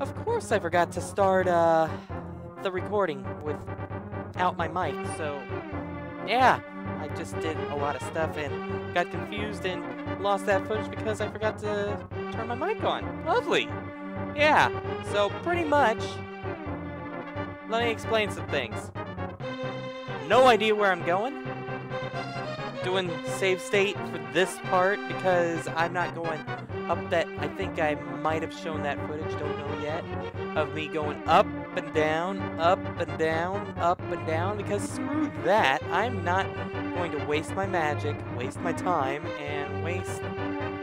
Of course I forgot to start uh, the recording without my mic, so yeah, I just did a lot of stuff and got confused and lost that footage because I forgot to turn my mic on. Lovely! Yeah, so pretty much, let me explain some things. No idea where I'm going. Doing save state for this part because I'm not going up that, I think I might have shown that footage, don't know yet, of me going up and down, up and down, up and down, because screw that, I'm not going to waste my magic, waste my time, and waste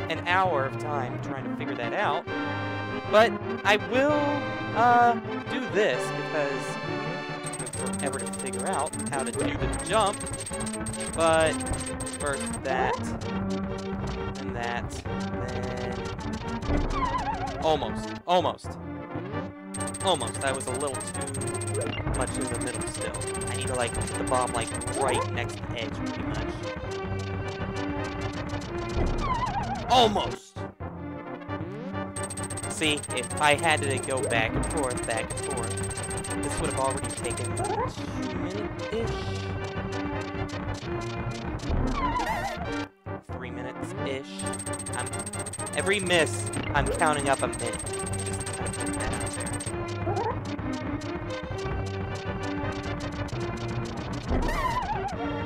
an hour of time trying to figure that out. But I will uh, do this because it's forever to figure out how to do the jump. But first that, and that, then almost, almost, almost. I was a little too much in the middle still. I need to like put the bomb like right next to the edge, pretty much. Almost. See, if I had to go back and forth, back and forth, this would have already taken two minutes-ish. Three minutes-ish. Every miss, I'm counting up a minute.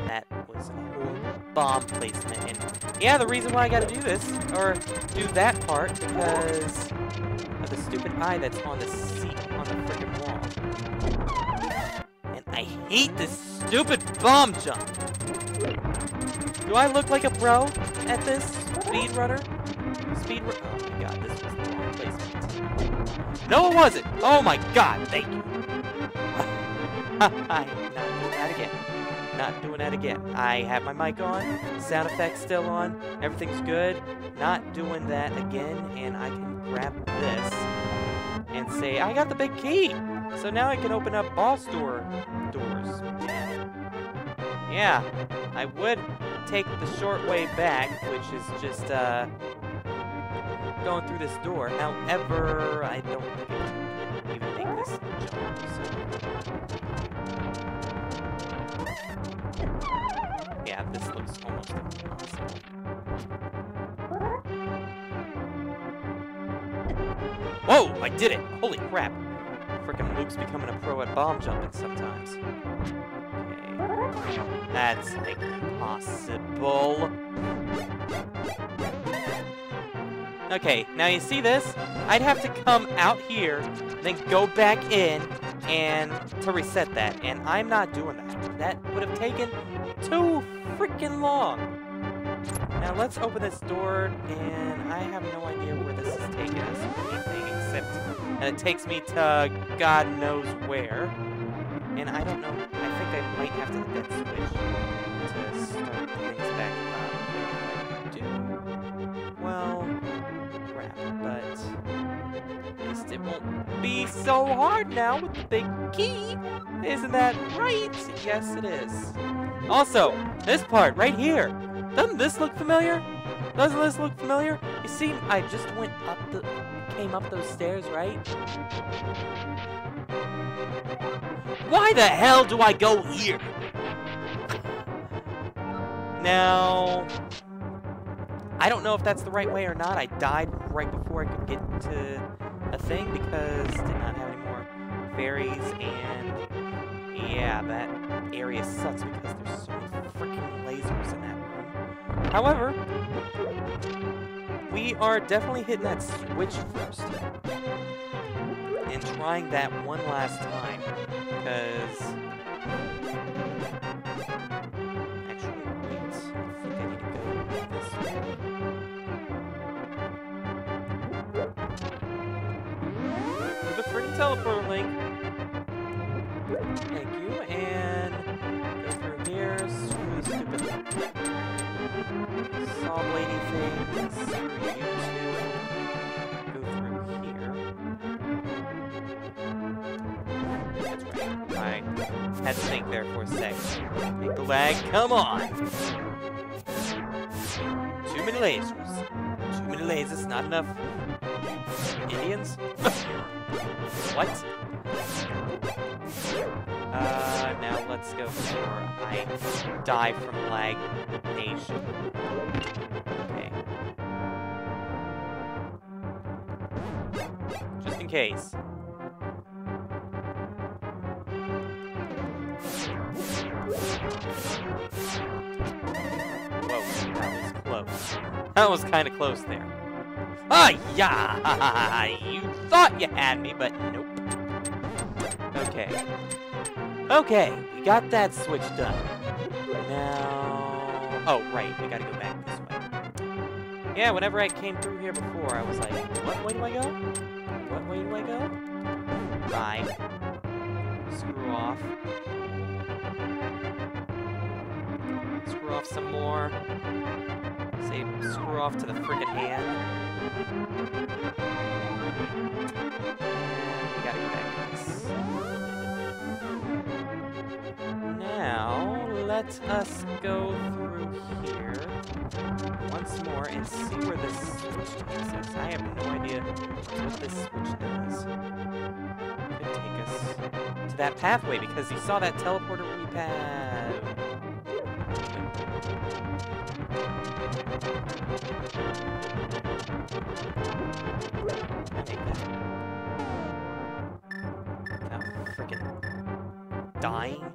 That was a bomb placement, and yeah, the reason why I gotta do this, or do that part, because of the stupid eye that's on the seat, on the freaking wall. And I hate this stupid bomb jump! Do I look like a pro at this? Speedrunner? Speed Oh my god, this was the wrong placement. No, it wasn't! Oh my god, thank you! Not doing that again. Not doing that again. I have my mic on, sound effects still on, everything's good. Not doing that again, and I can grab this and say, I got the big key! So now I can open up boss door doors. Yeah, I would take the short way back, which is just, uh, going through this door. However, I don't think it would even make this jump, so... Yeah, this looks almost impossible. Whoa, I did it! Holy crap! Frickin' Luc's becoming a pro at bomb jumping sometimes. Okay. That's impossible. Okay, now you see this? I'd have to come out here, then go back in, and to reset that. And I'm not doing that. That would have taken too freaking long. Now let's open this door, and I have no idea where this is taking us anything, except and it takes me to God knows where. And I don't know, I think I might have to hit that switch be so hard now with the big key. Isn't that right? Yes, it is. Also, this part right here. Doesn't this look familiar? Doesn't this look familiar? You see, I just went up the... came up those stairs, right? Why the hell do I go here? Now... I don't know if that's the right way or not. I died right before I could get to thing because did not have any more fairies and... Yeah, that area sucks because there's so many freaking lasers in that room. However, we are definitely hitting that switch first. And trying that one last time. Because... had to think there for a sec. The lag, come on! Too many lasers. Too many lasers, not enough Indians? what? Uh, now let's go for I die from lag nation. Case. Whoa, that was close. That was kind of close there. Ah, yeah! You thought you had me, but nope. Okay. Okay, we got that switch done. Now... Oh, right, we gotta go back. Yeah, whenever I came through here before, I was like, what way do I go? What way do I go? Bye. Screw off. Screw off some more. Say, screw off to the frickin' hand. We gotta go back. Now, let us go through here once more and see where this switch takes. I have no idea what this switch does. Could take us to that pathway because you saw that teleporter we. Without frickin' dying.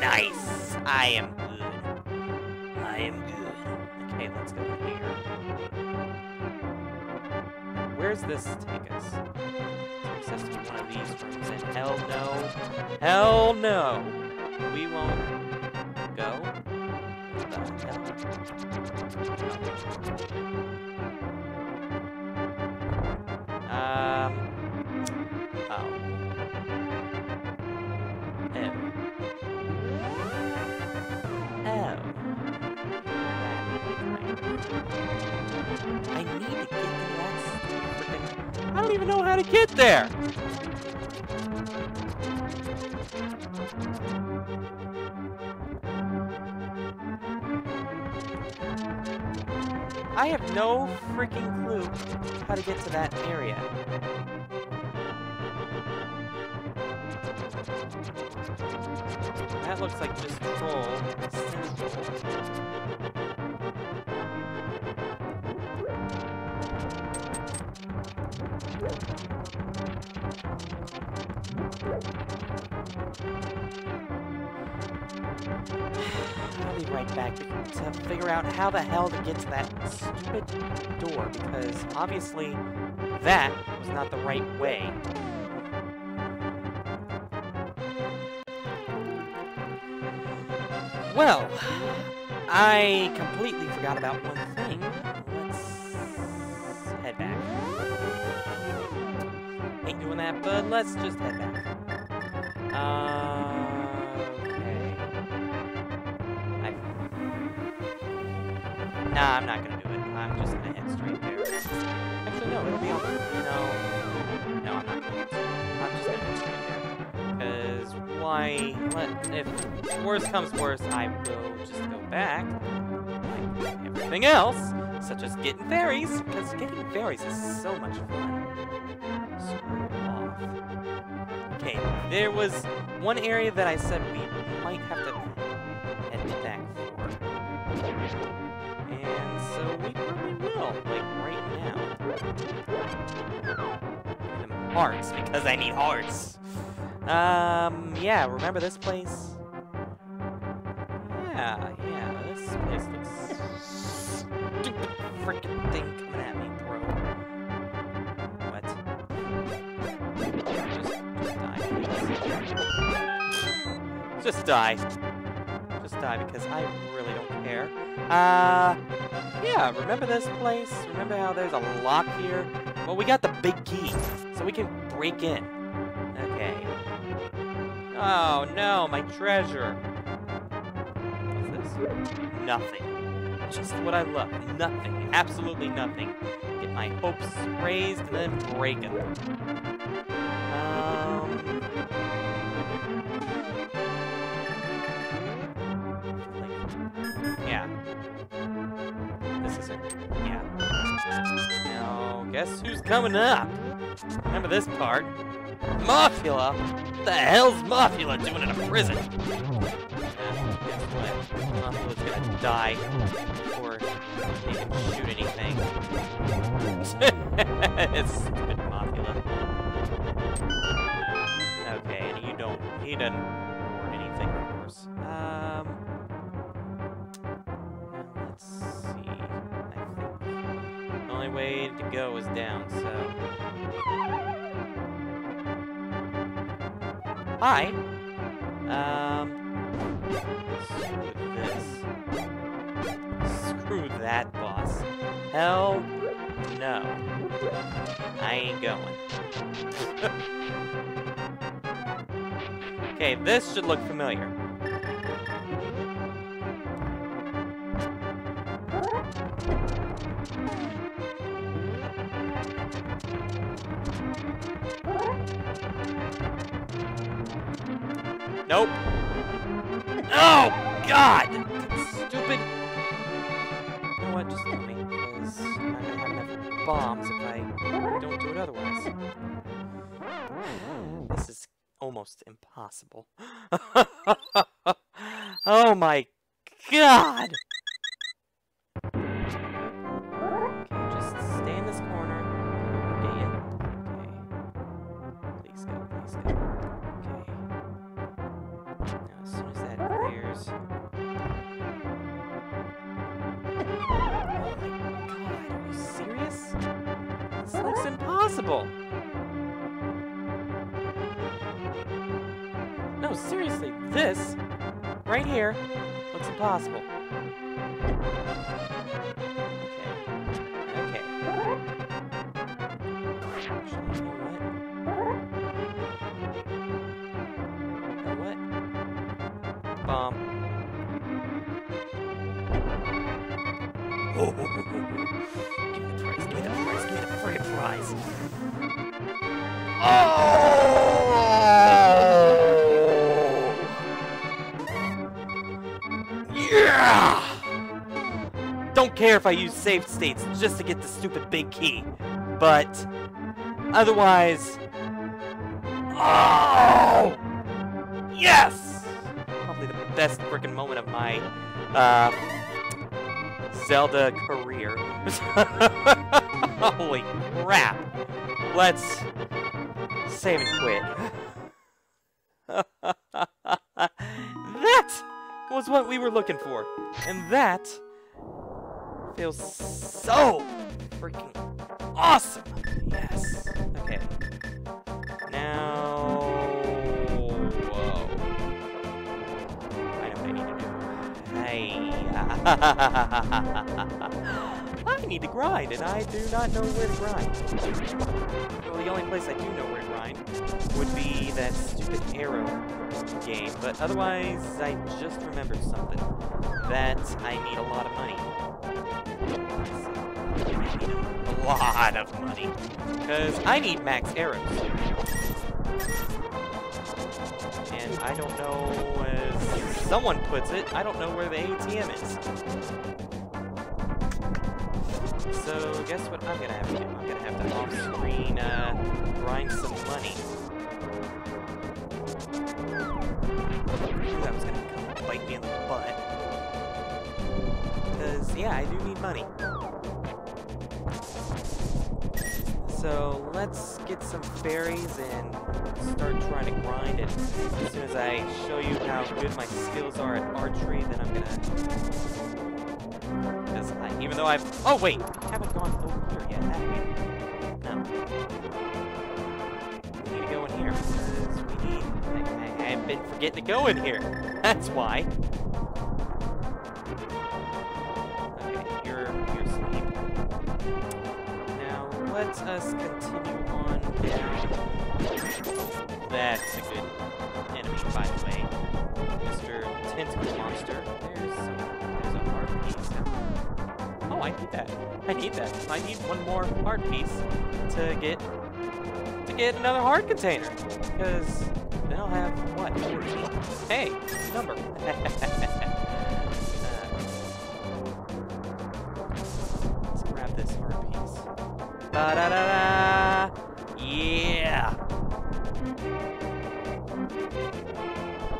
Nice! I am good. I am good. Okay, let's go here. Where's this take us? Us to one of these rooms, and hell no. Hell no! We won't go. I don't even know how to get there! I have no freaking clue how to get to that area. That looks like just troll. To, figure out how the hell to get to that stupid door, because obviously that was not the right way. Well, I completely forgot about one thing. Let's head back. Ain't doing that, but let's just head Why? Let if worse comes worse, I will just go back. Like everything else, such as getting fairies, because getting fairies is so much fun. Screw off. Okay, there was one area that I said we might have to head for. And so we probably will, like right now. Hearts, because I need hearts. Um, yeah, remember this place? Yeah, yeah, this place looks stupid freaking thing coming at me, bro. What? Just, just die. Just die. Just die because I really don't care. Uh, yeah, remember this place? Remember how there's a lock here? Well, we got the big key, so we can break in. Oh no, my treasure. What's this? Nothing. Just what I love. Nothing. Absolutely nothing. Get my hopes raised and then break them. Um. Yeah. This is it. Yeah. Now, guess who's coming up? Remember this part? Mothula! What the hell's Mothula doing in a prison? What? Mothula's gonna die before he can shoot anything. it's stupid Mothula. Okay, and you don't... He doesn't hurt anything, of course. Um... Let's see. I think the only way to go is down, so... Hi! Um... Screw that, boss. Hell no. I ain't going. okay, this should look familiar. Almost impossible. oh my God! Okay, just stay in this corner. Okay. Please go, please go. Okay. Now, as soon as that clears. Oh my god, are you serious? This looks impossible! This, right here, looks impossible. Yeah! Don't care if I use saved states just to get the stupid big key, but otherwise. Oh! Yes! Probably the best freaking moment of my uh, Zelda career. Holy crap! Let's save and quit. was what we were looking for. And that feels so freaking awesome. Yes. Okay. Now... Whoa. I know what I need to do. Hey. I need to grind, and I do not know where to grind. Well, the only place I do know where to grind would be that stupid arrow game, but otherwise, I just remembered something. That I need a lot of money. A lot of money. Because I need max arrows. And I don't know, as someone puts it, I don't know where the ATM is. So, guess what I'm gonna have to do? I'm gonna have to off-screen, uh, grind some money. That was gonna come bite me in the butt. Because, yeah, I do need money. So, let's get some fairies and start trying to grind, it. as soon as I show you how good my skills are at archery, then I'm gonna because even though I've... Oh, wait! I haven't gone over been forgetting to go in here. That's why. Okay, you're, you're asleep. Now, let us uh, continue on. That's a good enemy, by the way. Mr. Tentacle Monster. There's, there's a heart piece. Now. Oh, I need that. I need that. I need one more heart piece to get to get another heart container. Because now have what? Hey! Number! Uh, let's grab this heart piece. Da da da da! Yeah!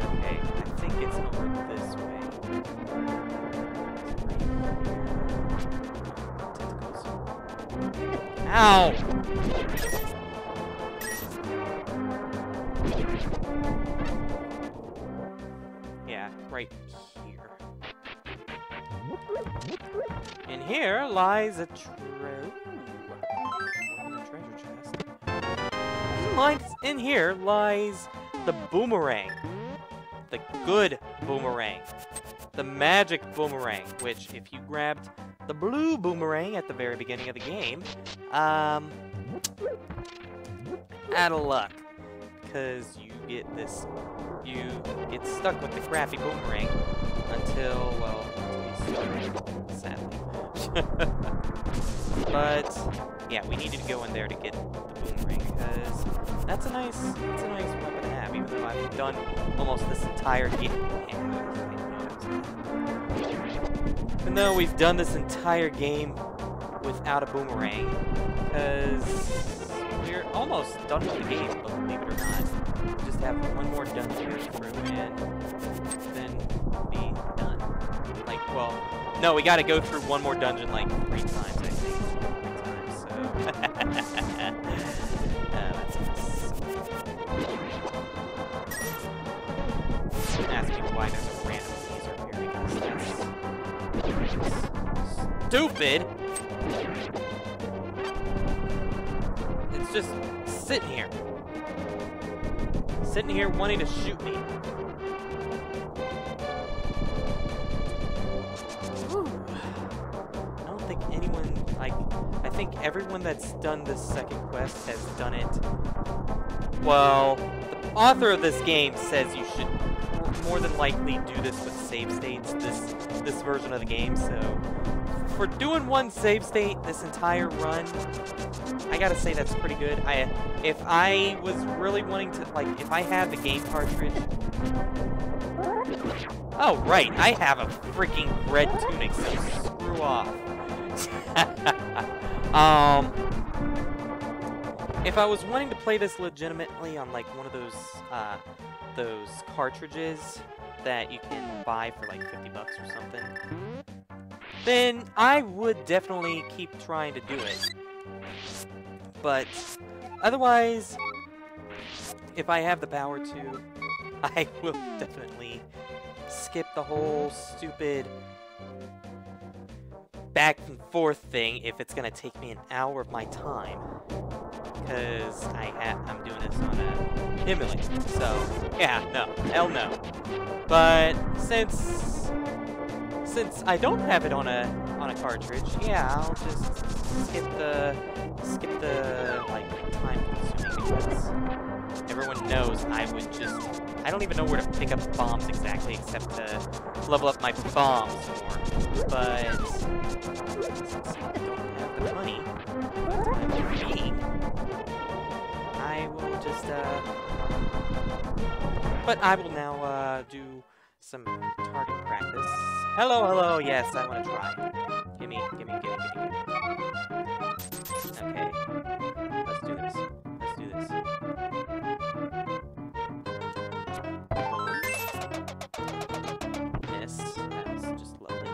Okay, I think it's over this way. Ow! Yeah, right here. In here lies a trove. A treasure chest. Lies, in here lies the boomerang. The good boomerang. The magic boomerang, which if you grabbed the blue boomerang at the very beginning of the game, um, out of luck. Because you get this, you get stuck with the crappy boomerang until, well, sadly. but, yeah, we needed to go in there to get the boomerang, because that's a nice, that's a nice weapon to have, even though I've done almost this entire game. Even though we've done this entire game without a boomerang, because we're almost done with the game, believe it or not. Just have one more dungeon through and then be done. Like, well, no, we gotta go through one more dungeon like three times, I think. Three times, so. uh, that's Don't ask why there's a random here because that's stupid. Just sitting here. Sitting here wanting to shoot me. Whew. I don't think anyone, like, I think everyone that's done this second quest has done it. Well, the author of this game says you should more than likely do this with save states, this, this version of the game, so for doing one save state this entire run, I gotta say that's pretty good. I, if I was really wanting to, like, if I had the game cartridge. Oh right, I have a freaking red tunic, so screw off. um, if I was wanting to play this legitimately on like one of those, uh, those cartridges that you can buy for like 50 bucks or something, then I would definitely keep trying to do it. But otherwise, if I have the power to, I will definitely skip the whole stupid back and forth thing if it's gonna take me an hour of my time. Because I I'm doing this on a emulator. So yeah, no, hell no. But since since I don't have it on a on a cartridge, yeah, I'll just skip the skip the like time consuming because everyone knows I would just I don't even know where to pick up bombs exactly except to level up my bombs more. But since I don't have the money I will just uh but I will now uh do some target practice. Hello, hello, yes, I want to try. Gimme, gimme, gimme, gimme, gimme. Okay. Let's do this. Let's do this. Boom. Miss. That's just lovely.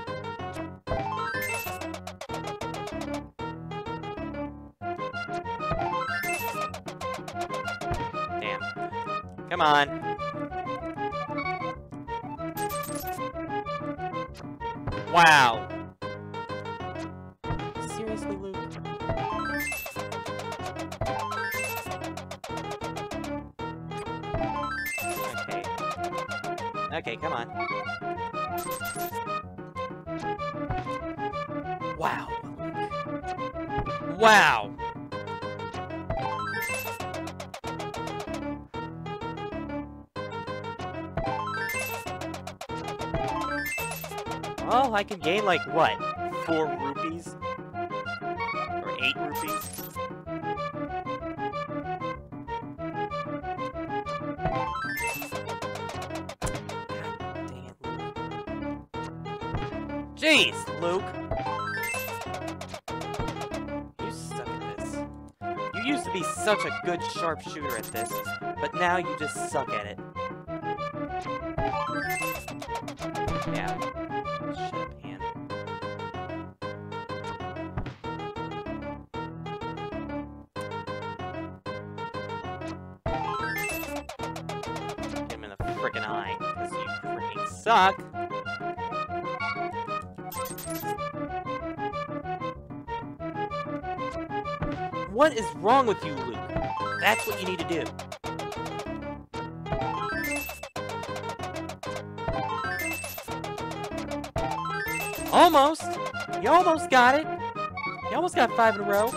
Damn. Come on. Wow. Seriously, Luc? Okay. Okay, come on. Wow. Wow. Well, I can gain like what? Four rupees? Or eight rupees? Jeez, Luc! You suck at this. You used to be such a good sharpshooter at this, but now you just suck at it. Suck. What is wrong with you, Luc? That's what you need to do. Almost! You almost got it! You almost got five in a row.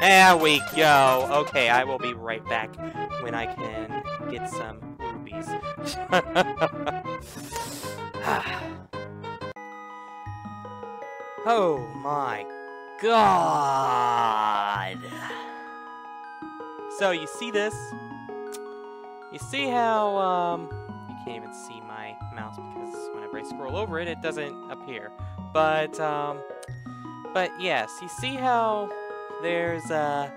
There we go. Okay, I will be right back when I can get some rubies. oh my god. So you see this? You see how um you can't even see my mouse because whenever I scroll over it it doesn't appear. But um but yes, you see how there's uh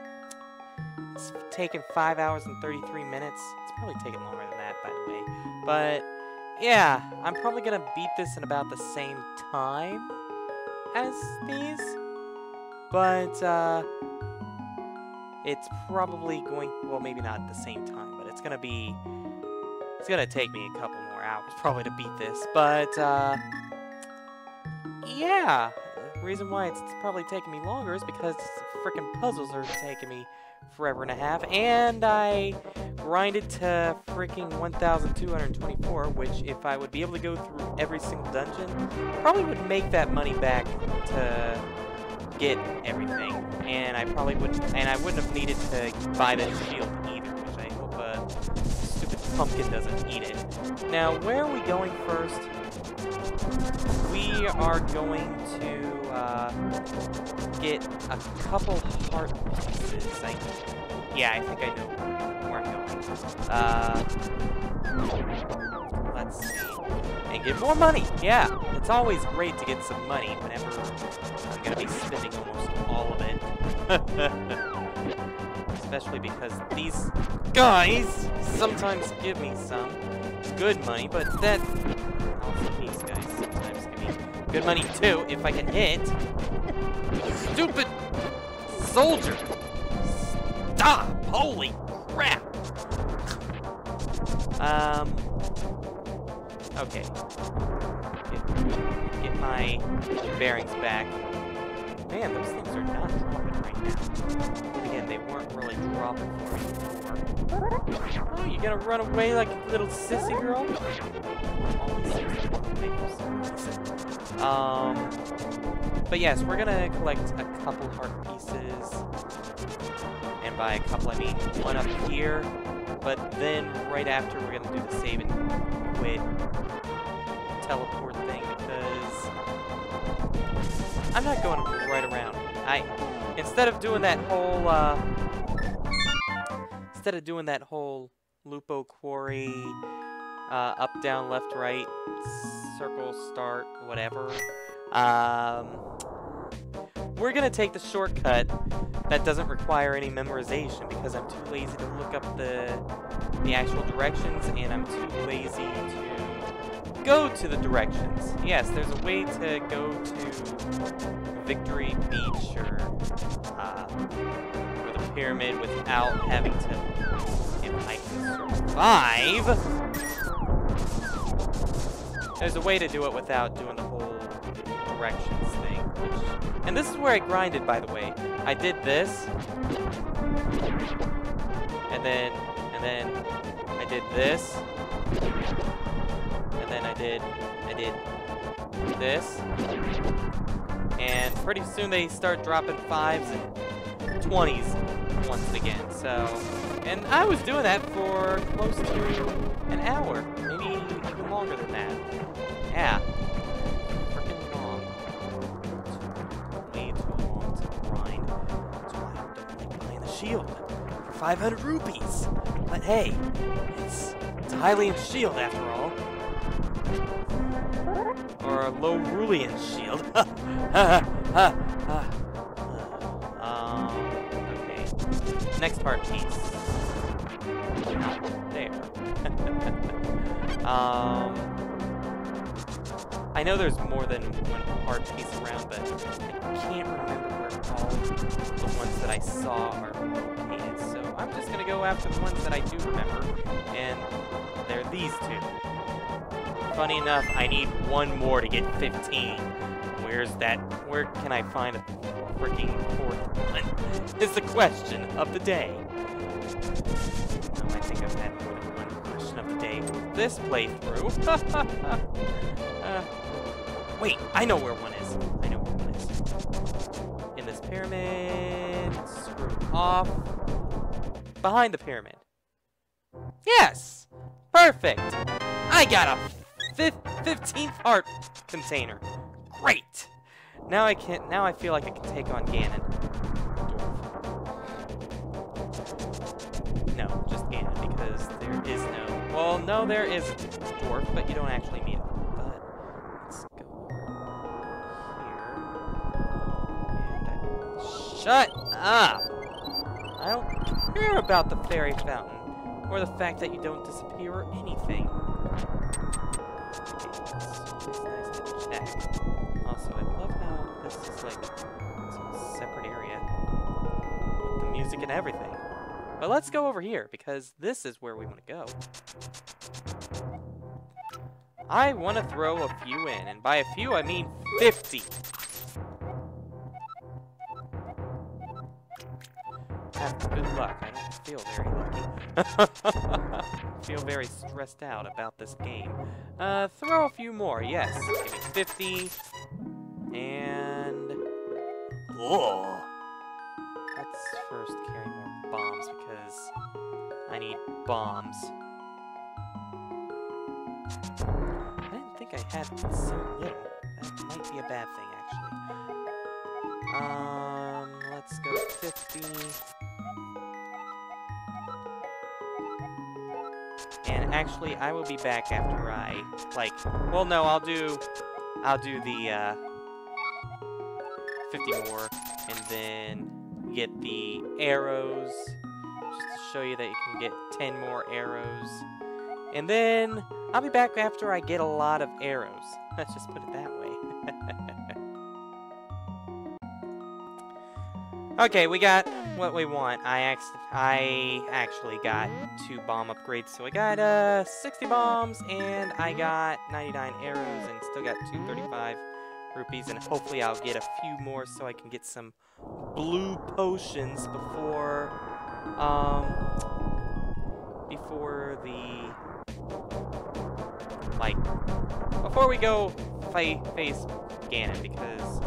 it's taken 5 hours and 33 minutes. It's probably taken longer than that by the way. But yeah, I'm probably to beat this in about the same time as these. But uh it's probably going well maybe not at the same time, but it's to be it's to take me a couple more hours probably to beat this. But uh yeah, reason why it's probably taking me longer is because freaking puzzles are taking me forever and a half, and I grinded to freaking 1,224, which if I would be able to go through every single dungeon, probably would make that money back to get everything, and I probably would, and I wouldn't have needed to buy that shield either, which I hope a stupid pumpkin doesn't eat it. Now, where are we going first? We are going to uh, get a couple heart pieces. I, yeah, I think I know where I'm going. Uh, let's see. And get more money. Yeah, it's always great to get some money whenever I'm going to be spending almost all of it. Especially because these guys sometimes give me some good money, but that these guys good money too if I can hit. Stupid soldier! Stop! Holy crap! Um. Okay. Get, get my bearings back. Man, those things are not dropping right now. They weren't really dropping for me before. Oh, you gonna run away like a little sissy girl? Um, but yes, we're gonna collect a couple heart pieces. And by a couple, I mean one up here. But then right after, we're gonna do the save and quit teleport thing because I'm not going right around. I instead of doing that whole uh, instead of doing that whole Lupo Quarry uh, up, down, left, right, circle, start, whatever. Um, we're gonna take the shortcut that doesn't require any memorization because I'm too lazy to look up the the actual directions and I'm too lazy to go to the directions. Yes, there's a way to go to Victory Beach or, uh, or the pyramid without having to, if I can survive, there's a way to do it without doing the whole directions thing. Which, and this is where I grinded, by the way. I did this, and then, and then I did this, did, I did this. And pretty soon they start dropping fives and 20s once again, so... And I was doing that for close to an hour, maybe even longer than that. Yeah. Freaking long. Way too long to grind. That's why I don't like buying the shield. For 500 rupees! But hey, it's, it's a Hylian shield after all. Or a Lorulian shield. um, okay. Next part piece. There. um, I know there's more than one part piece around, but I can't remember where all the ones that I saw are located. So I'm just gonna go after the ones that I do remember, and they're these two. Funny enough, I need one more to get 15. Where's that? Where can I find a freaking fourth one? Is the question of the day. I think I've had more than one question of the day this playthrough. uh, wait, I know where one is. I know where one is. In this pyramid, screw off. Behind the pyramid. Yes! Perfect! I got a 15th heart container. Great! Now I can now I feel like I can take on Ganon. No, just Ganon, because there is no... Well, no, there is a dwarf, but you don't actually meet him. But, let's go here. I... Shut up! I don't care about the fairy fountain, or the fact that you don't disappear or anything. Also, I love how this is like own separate area with the music and everything. But let's go over here because this is where we want to go. I want to throw a few in, and by a few I mean 50. Have good luck. I don't feel very lucky. feel very stressed out about this game. Uh, throw a few more, yes. Give me 50. And... Oh! Let's first carry more bombs, because I need bombs. I didn't think I had so little. That might be a bad thing, actually. Um, let's go 50. Actually, I will be back after I, like, well, no, I'll do, I'll do the, uh, 50 more, and then get the arrows, just to show you that you can get 10 more arrows. And then, I'll be back after I get a lot of arrows. Let's just put it that way. okay, we got what we want. I, act I actually got two bomb upgrades, so I got uh, 60 bombs, and I got 99 arrows, and still got 235 rupees, and hopefully I'll get a few more so I can get some blue potions before, um, before the, like, before we go fight, face Ganon, because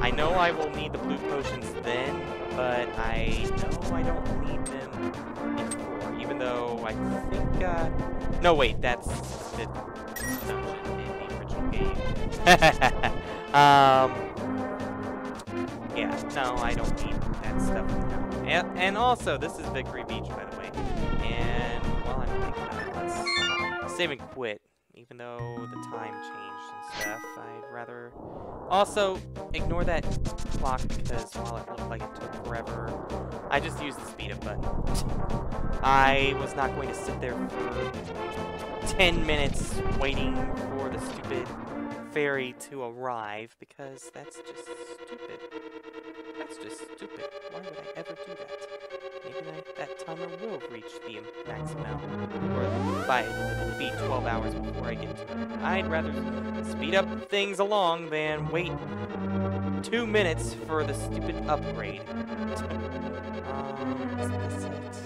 I know I will need the blue potions then, but I know I don't need them before, even though I think, uh... No, wait, that's the dungeon in the original game. um... Yeah, no, I don't need that stuff now. And, and also, this is Victory Beach, by the way. And quit even though the time changed and stuff. I'd rather... Also, ignore that clock because while it looked like it took forever, I just used the speed up button. I was not going to sit there for 10 minutes waiting for the stupid ferry to arrive because that's just stupid. That's just stupid. Why would I ever do that? That timer will reach the max amount, or by be 12 hours before I get to it. I'd rather speed up things along than wait two minutes for the stupid upgrade. um, is this it?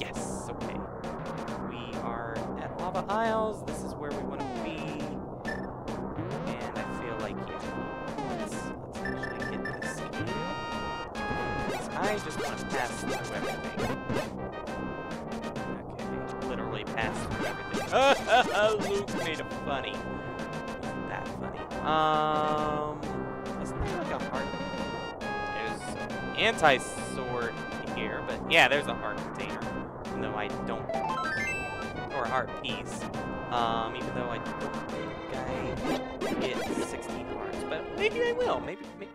Yes, okay. We are at Lava Isles. This is where we want to I just want to pass through everything. Okay, literally pass through everything. Luc made it funny. Wasn't that funny? Um, isn't there like a heart? There's anti-sword here, but yeah, there's a heart container. Even though I don't, or a heart piece. Um, even though I don't think I get 16 hearts, but maybe I will. Maybe, maybe